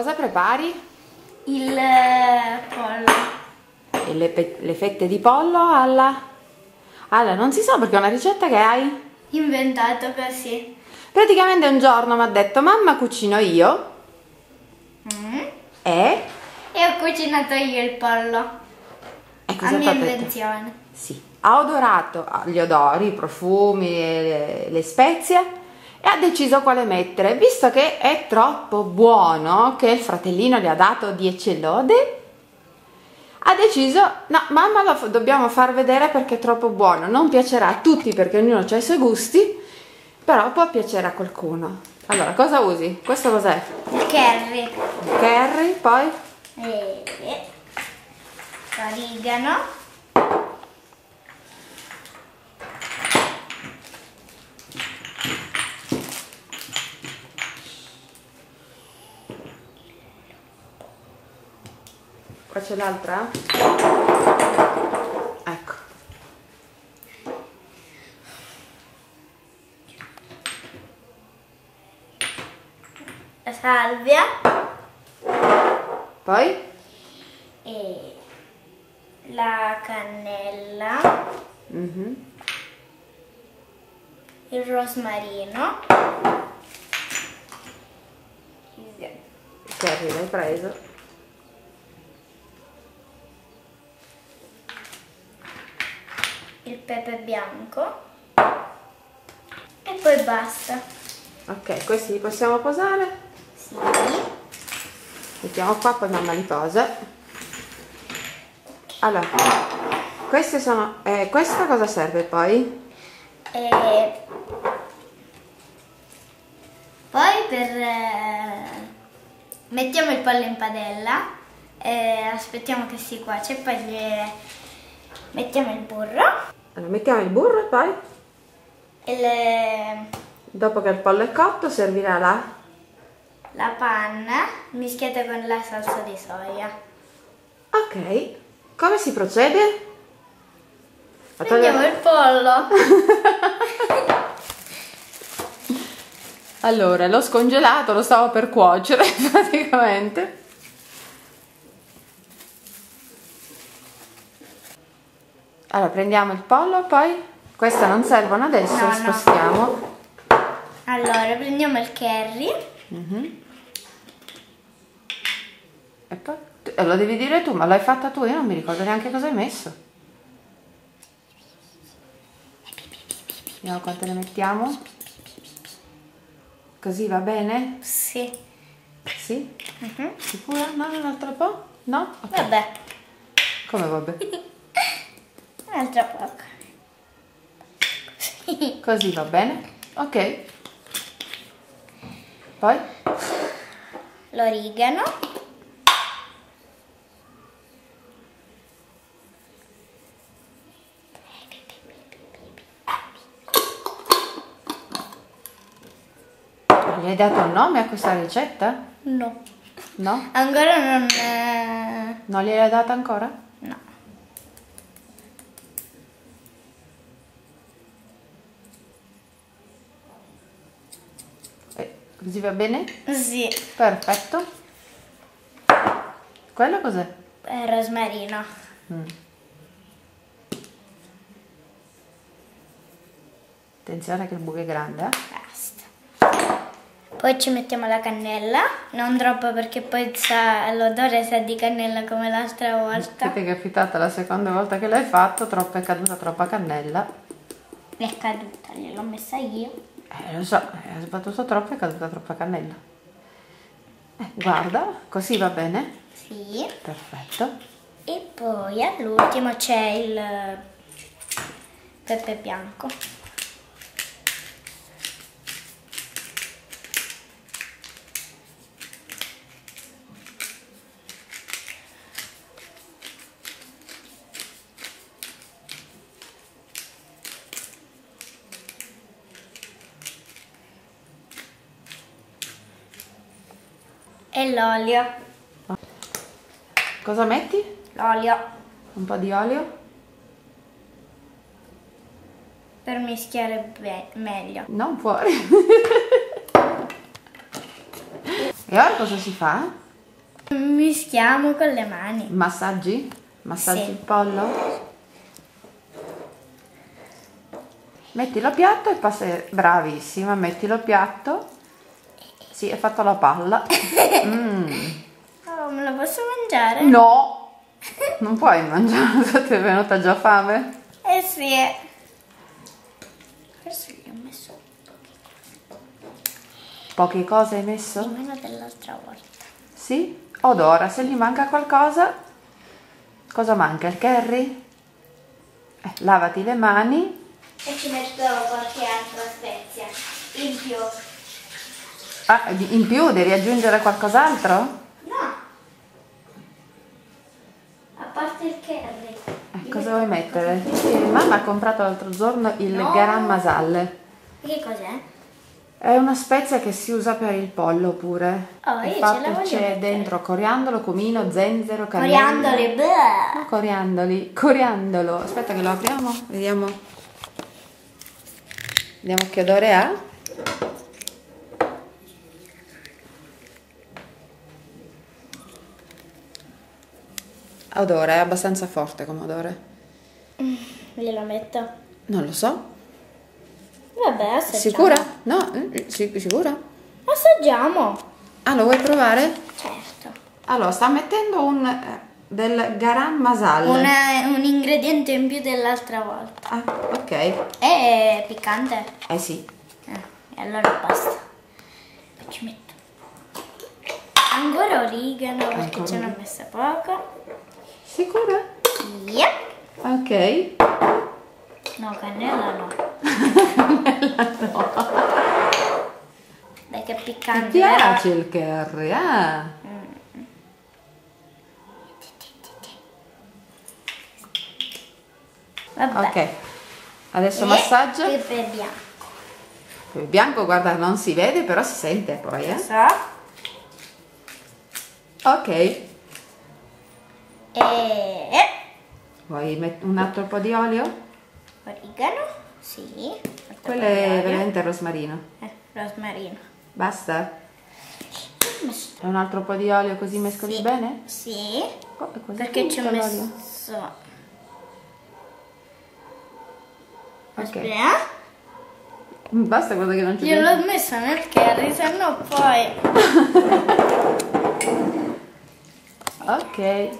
cosa prepari? Il eh, pollo. E le, le fette di pollo alla... Allora, non si sa perché è una ricetta che hai. Inventato così. Praticamente un giorno mi ha detto mamma cucino io Mm. e... E ho cucinato io il pollo. E A cosa ha mia invenzione. Sì, ha odorato gli odori, i profumi, le, le spezie e ha deciso quale mettere. Visto che è troppo buono, che il fratellino gli ha dato 10 lode, ha deciso, no, mamma lo dobbiamo far vedere perché è troppo buono. Non piacerà a tutti perché ognuno ha i suoi gusti, però può piacere a qualcuno. Allora, cosa usi? Questo cos'è? Il curry. Il curry, poi? E origano. C'è l'altra? Ecco. La salvia. Poi? E la cannella. Mhm. Il rosmarino. Curry l'hai preso. Il pepe bianco. E poi basta. Ok, questi li possiamo posare. Sì. Mettiamo qua, poi mamma li posa. Allora, queste sono... Eh, questa cosa serve poi? E poi per eh, mettiamo il pollo in padella e aspettiamo che si cuoce, poi gli mettiamo il burro Allora, mettiamo il burro e poi, e le- dopo che il pollo è cotto, servirà la... la panna mischiata con la salsa di soia. Ok, come si procede? Prendiamo il pollo. Allora, l'ho scongelato, lo stavo per cuocere praticamente. Allora, prendiamo il pollo, poi queste non servono adesso, No, le no. spostiamo. Allora, prendiamo il curry. Mhm. E poi eh, lo devi dire tu, ma l'hai fatta tu, io non mi ricordo neanche cosa hai messo. Vediamo quante ne mettiamo. Così va bene? Sì. Sì? Mhm. Sicura? No, un altro po'? No? Ok. Vabbè, Come vabbè? un altro poco. Sì. Così va bene? Ok. Poi? L'origano. Gli hai dato un nome a questa ricetta? No. No? Ancora non... eh, Non gliel'hai data ancora? Così va bene? Sì. Perfetto. Quello cos'è? Eh, rosmarino. Mm. Attenzione che il buco è grande, eh? Basta. Poi ci mettiamo la cannella, non troppo perché poi l'odore sa di cannella come l'altra volta. Che ti è capitata la seconda volta che l'hai fatto, troppo è caduta troppa cannella. È caduta, gliel'ho messa io. Eh, lo so, hai sbattuto troppo e è caduta troppa cannella. Eh, guarda, così va bene? Sì. Perfetto. E poi all'ultimo c'è il pepe bianco. E l'olio. Cosa metti? L'olio Un po' di olio? per mischiare meglio. Non fuori. e ora cosa si fa? Mischiamo con le mani. Massaggi? Massaggi Sì. il pollo? Mettilo piatto e passa... Bravissima, mettilo piatto. Sì, hai fatto la palla. Mm. Oh, me la posso mangiare? No! Non puoi mangiare, ti è venuta già fame? Eh sì. Forse gli ho messo Poche cose hai di messo? meno dell'altra volta. Sì? Odora, se gli manca qualcosa, cosa manca? Il curry? Eh, lavati le mani. E ci metto qualche altra spezia in più. Ah, in più devi aggiungere qualcos'altro? No. A parte il curry. Eh, cosa vuoi mettere? Mamma ha comprato l'altro giorno il No. garam masale. Che cos'è? È una spezia che si usa per il pollo pure. Oh, io ce Infatti la voglio c'è mettere. dentro coriandolo, comino, zenzero, cannella. Coriandoli, bleh. No, coriandoli, coriandolo. Aspetta che lo apriamo, vediamo. Vediamo che odore ha. Odore, è abbastanza forte come odore. Glielo metto. Non lo so. Vabbè, assaggiamo. Sicura? No? Mm, sì, sicura? Assaggiamo. Ah, lo vuoi provare? Certo. Allora, sta mettendo un eh, del garam masala. Un, eh, un ingrediente in più dell'altra volta. Ah, ok. È piccante? Eh sì. Eh, e allora basta. Ci metto. Ancora origano perché ce n'ho origano. messa poco. Sicura? Yep. Ok. No, cannella no. Dai che è Mi piccante. piace il curry, ah. vero? Vabbè. Ok. Adesso E massaggio. Pepe bianco. Il bianco, guarda, non si vede, però si sente poi, eh. So. Ok. E Vuoi un altro po' di olio? origano. Sì. Quello è veramente il rosmarino. Eh, rosmarino. Basta? E un altro po' di olio così mescoli Sì. bene? Sì. Oh, è Perché ci ho messo. Ok. Aspetta. Mm, Basta, guarda che non ci Gliel'ho vede. messo nel curry, se no poi. Ok.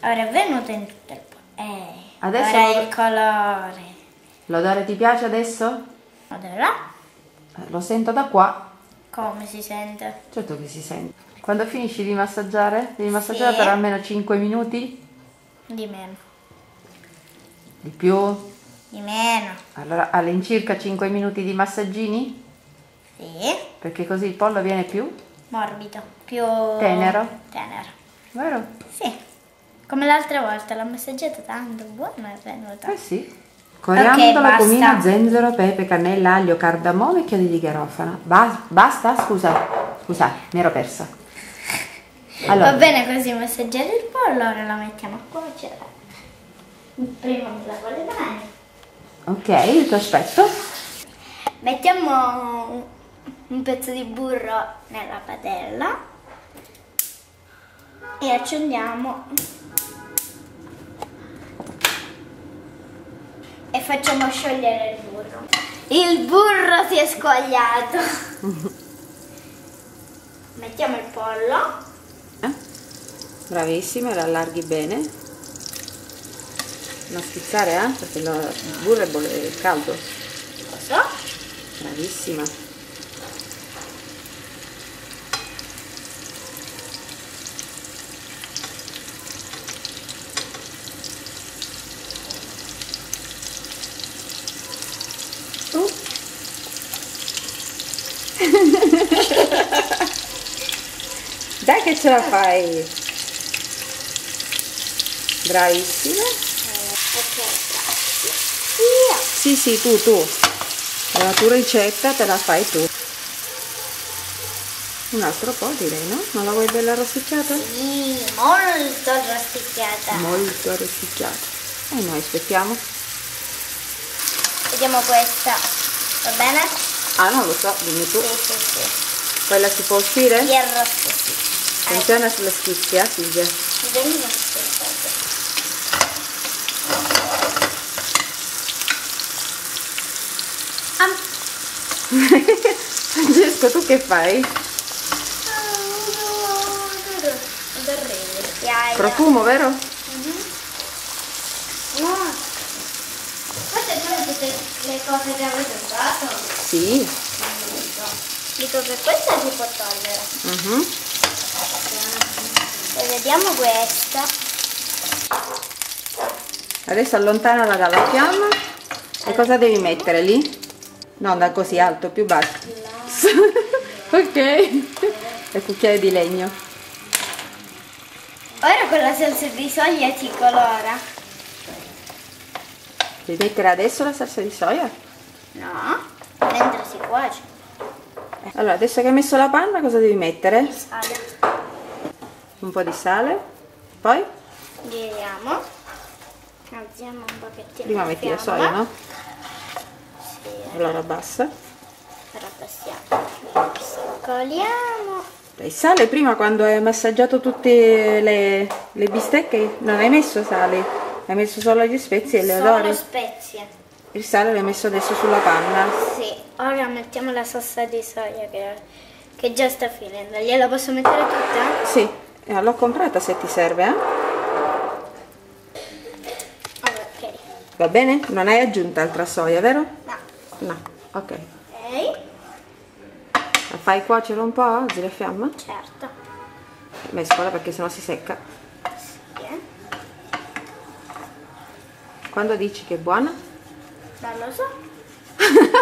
Ora è venuto in tutto il po'. Eh. Adesso ora il colore. L'odore ti piace adesso? Ora Eh, Lo sento da qua. come si sente? Certo che si sente. Quando finisci di massaggiare, devi massaggiare Sì. per almeno 5 minuti? Di meno. Di più? Di meno. Allora all'incirca 5 minuti di massaggini? Sì. Perché così il pollo viene più Morbido. Più. Tenero? Tenero. vero? Sì. Come l'altra volta l'ho massaggiato tanto, buono è venuto. Eh sì. Coriandolo, basta. comino, zenzero, pepe, cannella, aglio, cardamomo e chiodi di garofano. Ba- basta? Scusa, scusa, mi ero persa. Allora, Va bene così massaggiare il pollo, ora la mettiamo a cuocere. Prima mi lavo le mani. ok, il tuo aspetto. Mettiamo un- un pezzo di burro nella padella e accendiamo e facciamo sciogliere il burro. Il burro si è squagliato. Mettiamo il pollo. Eh? Bravissima, lo allarghi bene. Non spizzare, eh? Perché lo- il burro è, caldo. Cosa? Bravissima. Uh. Dai che ce la fai! Bravissima. Sì, sì, tu, tu. La tua ricetta te la fai tu. Un altro po' direi, no? Non la vuoi bella rossicciata? Sì, molto rosticchiata. Molto rossicciata. E noi aspettiamo. Vediamo questa. Va bene? Ah, non lo so, dimmi tu. Sì, sì, sì. Quella si può uscire? Il rosso sì. Attenzione eh una schifezza. Ah, Francesco, tu che fai? Profumo, vero? No. Queste sono tutte le cose che avete usato. Sì. Dico che questa si può togliere. Mhm. E vediamo questa. Adesso allontanala dalla fiamma. E cosa devi mettere lì? No, da così alto, più basso. ok. E cucchiaio di legno. Ora con la salsa di soia ti colora. Devi mettere adesso la salsa di soia? No, mentre si cuoce. Allora, adesso che hai messo la panna, cosa devi mettere? Sale. Un po' di sale. Poi? Giriamo. Alziamo un pochettino Prima metti la soia, no? Sì, Allora basta. ora passiamo. Scoliamo. Il sale prima quando hai massaggiato tutte le, le bistecche non hai messo sale, hai messo solo gli spezie e le Solo odori. spezie. Il sale l'hai messo adesso sulla panna. Sì, ora mettiamo la salsa di soia che, che già sta finendo. Gliela posso mettere tutta? Sì, eh, l'ho comprata se ti serve, eh? Ok. Va bene? Non hai aggiunto altra soia, vero? No. No. Ok. Ok. La fai cuocere un po'? Alzi la fiamma? Certo. Mescola perché sennò si secca. Sì, eh. Quando dici che è buona? Non lo so.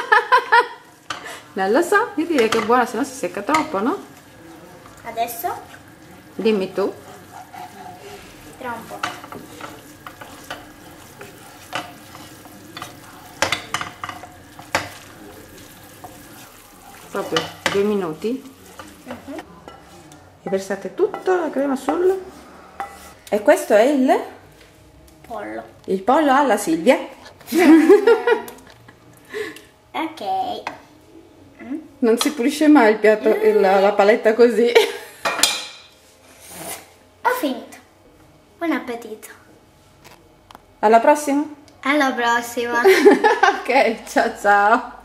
Non lo so, io direi che è buona, sennò si secca troppo, no? Adesso Dimmi tu. tra un po'. Proprio due minuti. E versate tutta la crema sul. E questo è il, Pollo. il pollo alla Silvia. Ok. Non si pulisce mai il piatto, il- la paletta così. Ho finito. Buon appetito. Alla prossima? Alla prossima. ok, ciao ciao.